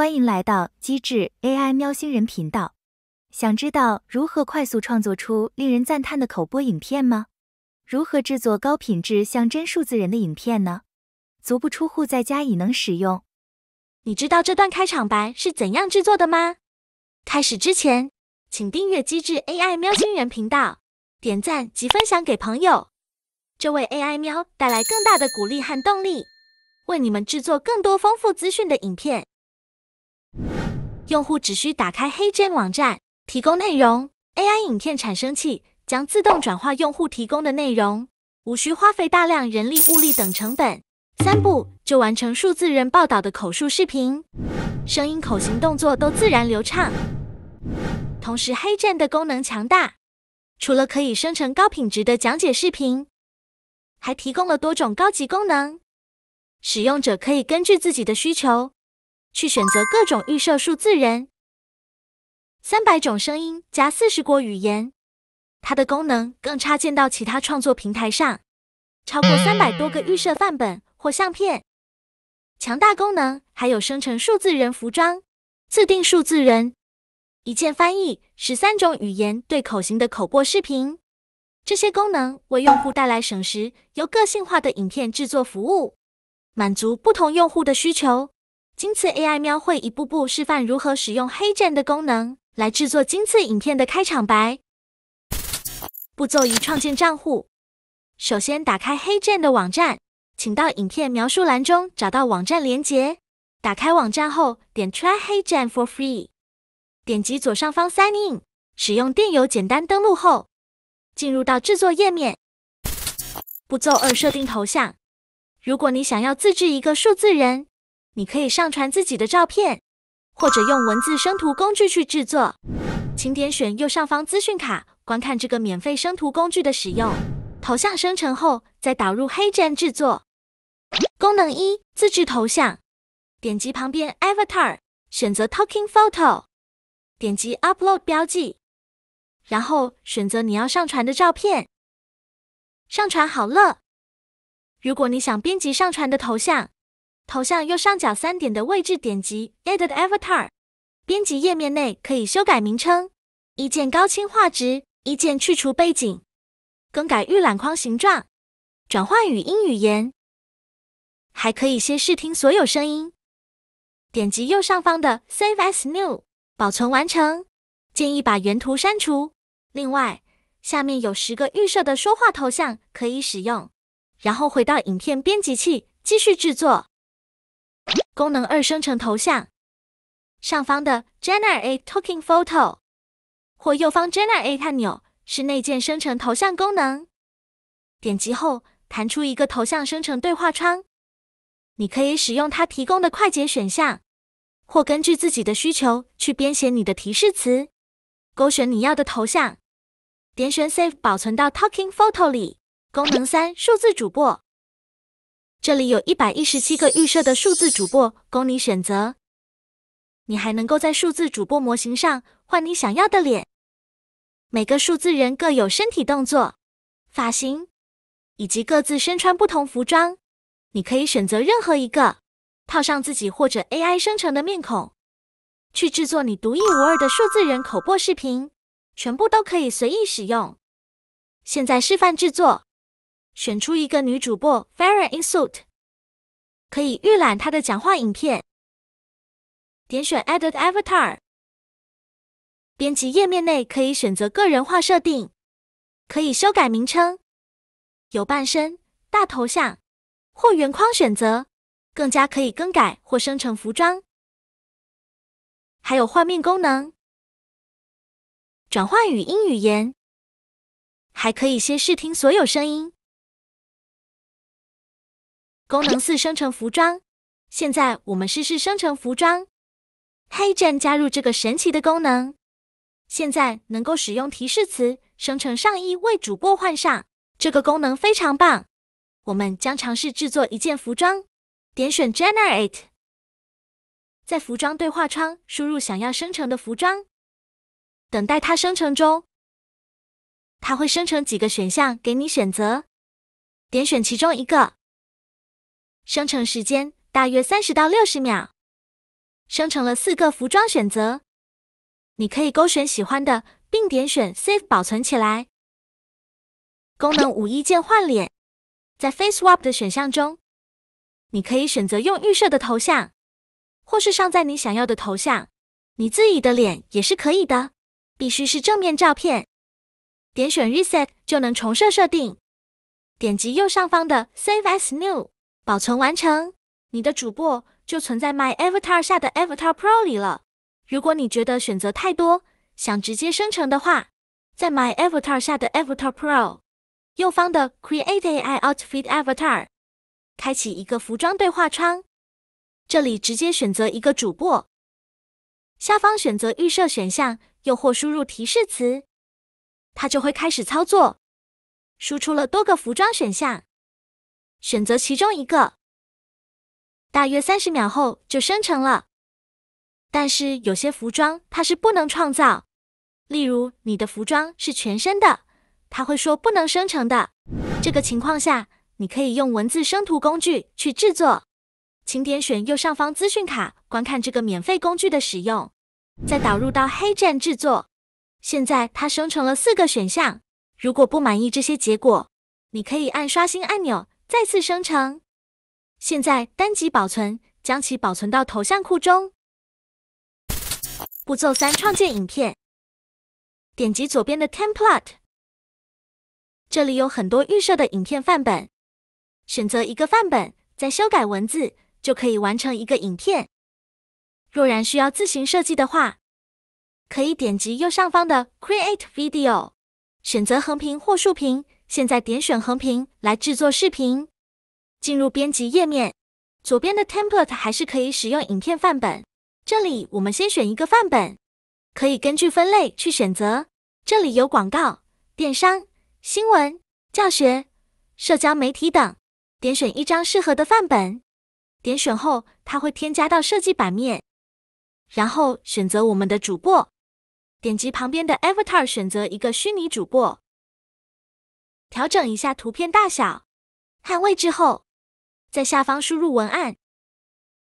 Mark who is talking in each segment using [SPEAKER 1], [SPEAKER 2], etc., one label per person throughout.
[SPEAKER 1] 欢迎来到机智 AI 喵星人频道。想知道如何快速创作出令人赞叹的口播影片吗？如何制作高品质像真数字人的影片呢？足不出户在家已能使用。
[SPEAKER 2] 你知道这段开场白是怎样制作的吗？开始之前，请订阅机智 AI 喵星人频道，点赞及分享给朋友，这为 AI 喵带来更大的鼓励和动力，为你们制作更多丰富资讯的影片。用户只需打开黑键网站，提供内容，AI 影片产生器将自动转化用户提供的内容，无需花费大量人力物力等成本，三步就完成数字人报道的口述视频，声音、口型、动作都自然流畅。同时，黑键的功能强大，除了可以生成高品质的讲解视频，还提供了多种高级功能，使用者可以根据自己的需求。去选择各种预设数字人，三百种声音加四十国语言，它的功能更插件到其他创作平台上，超过三百多个预设范本或相片。强大功能还有生成数字人服装、自定数字人、一键翻译、十三种语言对口型的口播视频。这些功能为用户带来省时又个性化的影片制作服务，满足不同用户的需求。今次 AI 喵会一步步示范如何使用黑 gen 的功能来制作今次影片的开场白。步骤一：创建账户。首先打开黑 gen 的网站，请到影片描述栏中找到网站连接。打开网站后，点 Try 黑 gen for free，点击左上方 Sign in，使用电邮简单登录后，进入到制作页面。步骤二：设定头像。如果你想要自制一个数字人，你可以上传自己的照片，或者用文字生图工具去制作。请点选右上方资讯卡，观看这个免费生图工具的使用。头像生成后，再导入黑站制作。功能一：自制头像。点击旁边 Avatar，选择 Talking Photo，点击 Upload 标记，然后选择你要上传的照片。上传好了。如果你想编辑上传的头像，头像右上角三点的位置，点击 Edit Avatar。编辑页面内可以修改名称，一键高清画质，一键去除背景，更改预览框形状，转换语音语言，还可以先试听所有声音。点击右上方的 Save as New，保存完成。建议把原图删除。另外，下面有十个预设的说话头像可以使用。然后回到影片编辑器，继续制作。功能二：生成头像。上方的 Generate Talking Photo 或右方 Generate 按钮是内建生成头像功能。点击后，弹出一个头像生成对话窗。你可以使用它提供的快捷选项，或根据自己的需求去编写你的提示词。勾选你要的头像，点选 Save 保存到 Talking Photo 里。功能三：数字主播。这里有一百一十七个预设的数字主播供你选择，你还能够在数字主播模型上换你想要的脸。每个数字人各有身体动作、发型，以及各自身穿不同服装。你可以选择任何一个，套上自己或者 AI 生成的面孔，去制作你独一无二的数字人口播视频，全部都可以随意使用。现在示范制作。选出一个女主播 Farah in suit，可以预览她的讲话影片。点选 Edit Avatar，编辑页面内可以选择个人化设定，可以修改名称，有半身、大头像或圆框选择，更加可以更改或生成服装，还有画面功能，转换语音语言，还可以先试听所有声音。功能四：生成服装。现在我们试试生成服装。黑 gen 加入这个神奇的功能，现在能够使用提示词生成上衣为主播换上。这个功能非常棒。我们将尝试制作一件服装。点选 Generate，在服装对话窗输入想要生成的服装，等待它生成中。它会生成几个选项给你选择，点选其中一个。生成时间大约三十到六十秒。生成了四个服装选择。你可以勾选喜欢的，并点选 Save 保存起来。功能五一键换脸，在 Face Swap 的选项中，你可以选择用预设的头像，或是上载你想要的头像。你自己的脸也是可以的，必须是正面照片。点选 Reset 就能重设设定。点击右上方的 Save as New，保存完成，你的主播就存在 My Avatar 下的 Avatar Pro 里了。如果你觉得选择太多，想直接生成的话，在 My Avatar 下的 Avatar Pro 右方的 Create AI Outfit Avatar，开启一个服装对话窗，这里直接选择一个主播，下方选择预设选项，又或输入提示词。它就会开始操作，输出了多个服装选项，选择其中一个，大约三十秒后就生成了。但是有些服装它是不能创造，例如你的服装是全身的，它会说不能生成的。这个情况下，你可以用文字生图工具去制作，请点选右上方资讯卡观看这个免费工具的使用，再导入到黑键制作。现在它生成了四个选项，如果不满意这些结果，你可以按刷新按钮再次生成。现在单击保存，将其保存到头像库中。步骤三：创建影片。点击左边的 Template，这里有很多预设的影片范本，选择一个范本，再修改文字，就可以完成一个影片。若然需要自行设计的话，可以点击右上方的 Create Video，选择横屏或竖屏。现在点选横屏来制作视频。进入编辑页面，左边的 Template 还是可以使用影片范本。这里我们先选一个范本，可以根据分类去选择。这里有广告、电商、新闻、教学、社交媒体等。点选一张适合的范本，点选后它会添加到设计版面，然后选择我们的主播。点击旁边的 Avatar，选择一个虚拟主播，调整一下图片大小和位置后，在下方输入文案。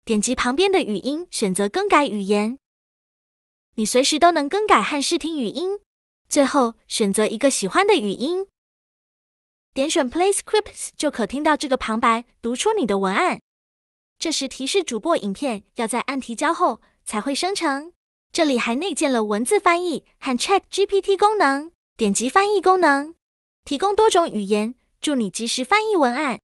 [SPEAKER 2] 点击旁边的语音，选择更改语言，你随时都能更改和试听语音。最后选择一个喜欢的语音，点选 Play Scripts 就可听到这个旁白读出你的文案。这时提示主播影片要在按提交后才会生成。这里还内建了文字翻译和 Chat GPT 功能。点击翻译功能，提供多种语言，助你及时翻译文案。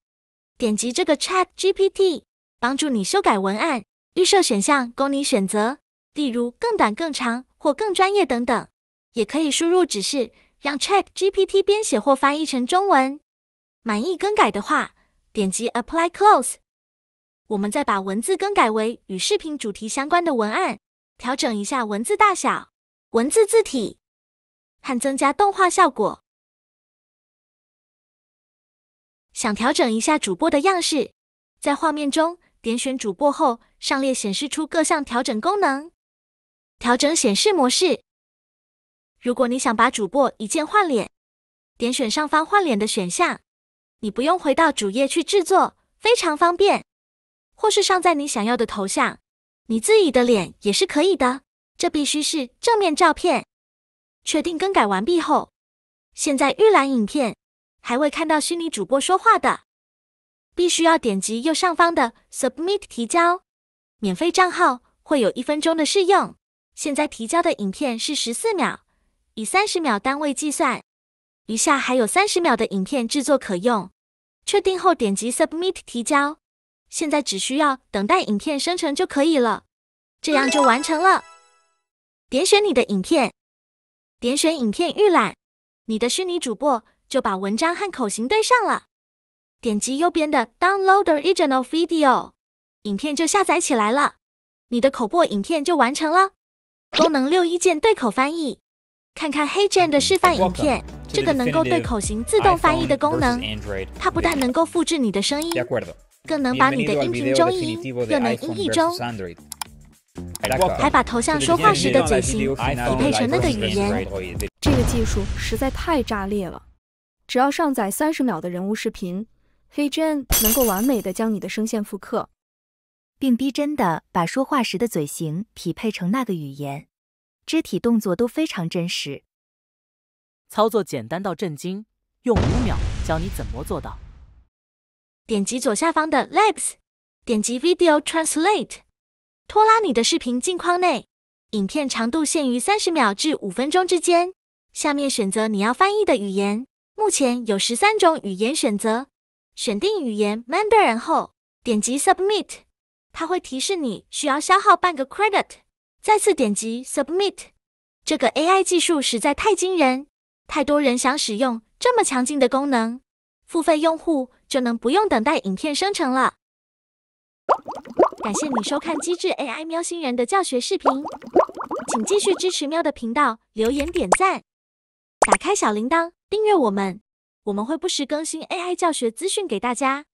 [SPEAKER 2] 点击这个 Chat GPT，帮助你修改文案。预设选项供你选择，例如更短、更长或更专业等等。也可以输入指示，让 Chat GPT 编写或翻译成中文。满意更改的话，点击 Apply Close。我们再把文字更改为与视频主题相关的文案。调整一下文字大小、文字字体，和增加动画效果。想调整一下主播的样式，在画面中点选主播后，上列显示出各项调整功能。调整显示模式。如果你想把主播一键换脸，点选上方换脸的选项，你不用回到主页去制作，非常方便。或是上载你想要的头像。你自己的脸也是可以的，这必须是正面照片。确定更改完毕后，现在预览影片还未看到虚拟主播说话的，必须要点击右上方的 Submit 提交。免费账号会有一分钟的试用，现在提交的影片是十四秒，以三十秒单位计算，余下还有三十秒的影片制作可用。确定后点击 Submit 提交。现在只需要等待影片生成就可以了，这样就完成了。点选你的影片，点选影片预览，你的虚拟主播就把文章和口型对上了。点击右边的 Download Original Video，影片就下载起来了，你的口播影片就完成了。功能六一键对口翻译，看看黑 Jane 的示范影片，这个能够对口型自动翻译的功能，它不但能够复制你的声音。更能把你的音频中译，又能音译中，还把头像说话时的嘴型匹配成那个语言。
[SPEAKER 3] 这个技术实在太炸裂了！只要上载三十秒的人物视频，黑 n 能够完美的将你的声线复刻。
[SPEAKER 1] 并逼真的把说话时的嘴型匹配成那个语言，肢体动作都非常真实。
[SPEAKER 4] 操作简单到震惊，用五秒教你怎么做到。
[SPEAKER 2] 点击左下方的 Labs，点击 Video Translate，拖拉你的视频镜框内，影片长度限于三十秒至五分钟之间。下面选择你要翻译的语言，目前有十三种语言选择。选定语言 Mandarin 后，点击 Submit，它会提示你需要消耗半个 credit。再次点击 Submit。这个 AI 技术实在太惊人，太多人想使用这么强劲的功能，付费用户就能不用等待影片生成了。感谢你收看机智 AI 喵星人的教学视频，请继续支持喵的频道，留言点赞。打开小铃铛，订阅我们，我们会不时更新 AI 教学资讯给大家。